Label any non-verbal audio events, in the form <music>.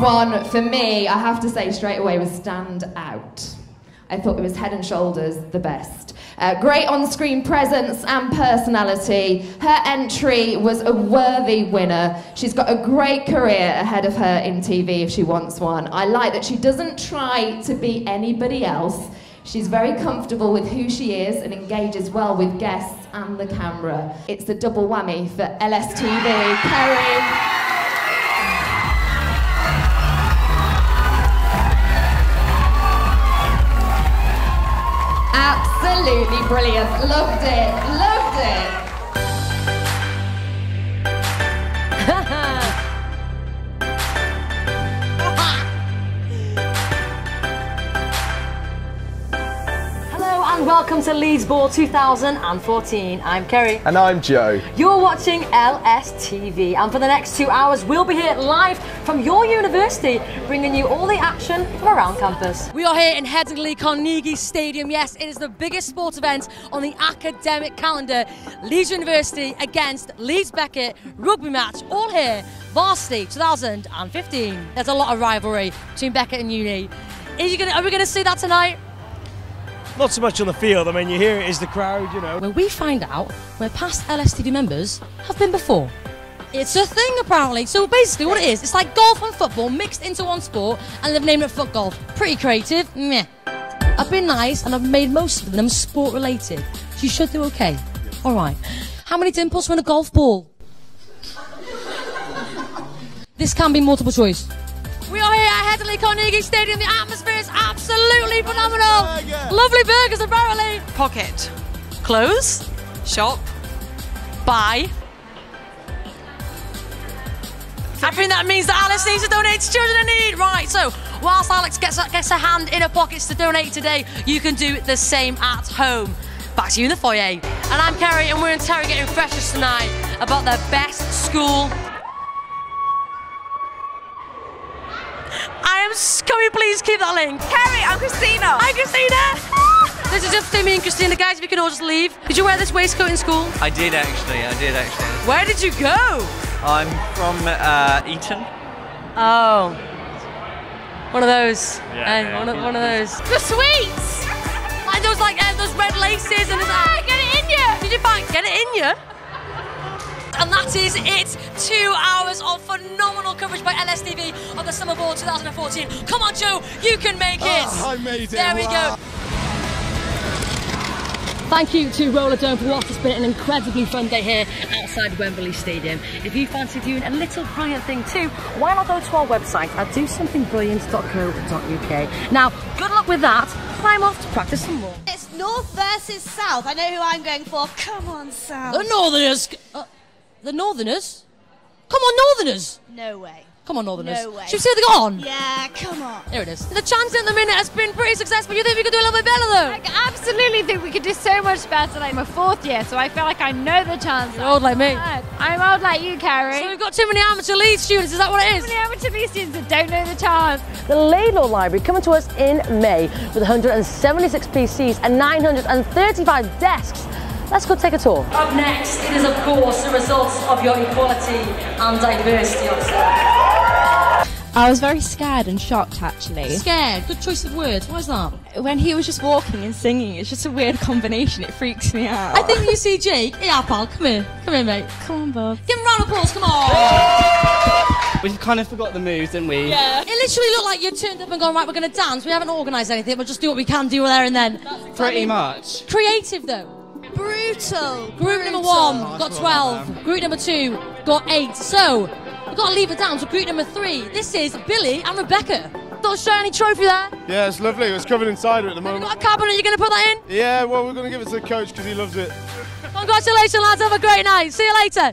One, for me, I have to say straight away, was stand out. I thought it was head and shoulders the best. Uh, great on screen presence and personality. Her entry was a worthy winner. She's got a great career ahead of her in TV if she wants one. I like that she doesn't try to be anybody else. She's very comfortable with who she is and engages well with guests and the camera. It's the double whammy for LSTV. Kerry. Absolutely brilliant. Loved it. Loved it. And welcome to Leeds Ball 2014. I'm Kerry. And I'm Joe. You're watching LSTV, and for the next two hours, we'll be here live from your university, bringing you all the action from around campus. We are here in Headingley Carnegie Stadium. Yes, it is the biggest sports event on the academic calendar. Leeds University against Leeds Beckett rugby match, all here, varsity 2015. There's a lot of rivalry between Beckett and Uni. Is you gonna, are we going to see that tonight? Not so much on the field. I mean, you hear it is the crowd, you know. where we find out where past LSTV members have been before. It's a thing apparently. So basically, what it is, it's like golf and football mixed into one sport, and they've named it foot golf. Pretty creative, meh. I've been nice, and I've made most of them sport related. So you should do okay. All right. How many dimples win a golf ball? this can be multiple choice. We are here at Headingley Carnegie Stadium. The atmosphere is absolutely phenomenal. Lovely burgers, apparently. Pocket. Close. Shop. Buy. I think that means that Alice needs to donate to children in need. Right, so whilst Alex gets, gets her hand in her pockets to donate today, you can do the same at home. Back to you in the foyer. And I'm Kerry, and we're interrogating freshers tonight about their best school. I Can we please keep that link? Kerry, I'm Christina. Hi, Christina. <laughs> This is just me and Christina, guys. If you can all just leave. Did you wear this waistcoat in school? I did actually, I did actually. Where did you go? I'm from uh, Eton. Oh. One of those. Yeah, yeah. one, of, one of those. The sweets. Like those like uh, those red laces and Ah, get it in you. Did you find get it in you? And that is it. Two hours of phenomenal coverage by LSTV of the Summer Ball 2014. Come on, Joe, you can make it. Ah, I made it, There we wow. go. Thank you to Roller Dome for what has been an incredibly fun day here outside Wembley Stadium. If you fancy doing a little brilliant thing too, why not go to our website at dosomethingbrilliant.co.uk. Now, good luck with that, and I'm off to practice some more. It's North versus South. I know who I'm going for. Come on, South. The Northerners. Uh, the Northerners? Come on, Northerners. No way. Come on, Northerners. No way. Should we see the on? Yeah, come on. There it is. The chance at the minute has been pretty successful. You think we could do a little bit better though? I absolutely think we could do so much better. Like, I'm a fourth year, so I feel like I know the chance. You're old like me. I'm old like you, Kerry. So we've got too many amateur lead students, is that what it is? How many amateur lead students that don't know the chance? The Laidlaw Library coming to us in May with 176 PCs and 935 desks. Let's go take a tour. Up next, it is of course the results of your equality and diversity observatory. I was very scared and shocked actually. Scared. Good choice of words. Why's that? When he was just walking and singing, it's just a weird combination. It freaks me out. I think you see Jake, yeah, pal, come here. Come here, mate. Come on, Bob. Give him a round of applause, come on. We kind of forgot the moves, didn't we? Yeah. It literally looked like you turned up and gone, right, we're going to dance. We haven't organised anything. We'll just do what we can do there and then. Pretty much. Creative, though. Brutal. Group number one got 12. Group number two got 8. So, we've got to leave it down to group number three. This is Billy and Rebecca. Got a shiny trophy there. Yeah, it's lovely. It's covered in cider at the moment. You Got a cabinet. You're going to put that in? Yeah, well, we're going to give it to the coach because he loves it. Congratulations, lads. Have a great night. See you later.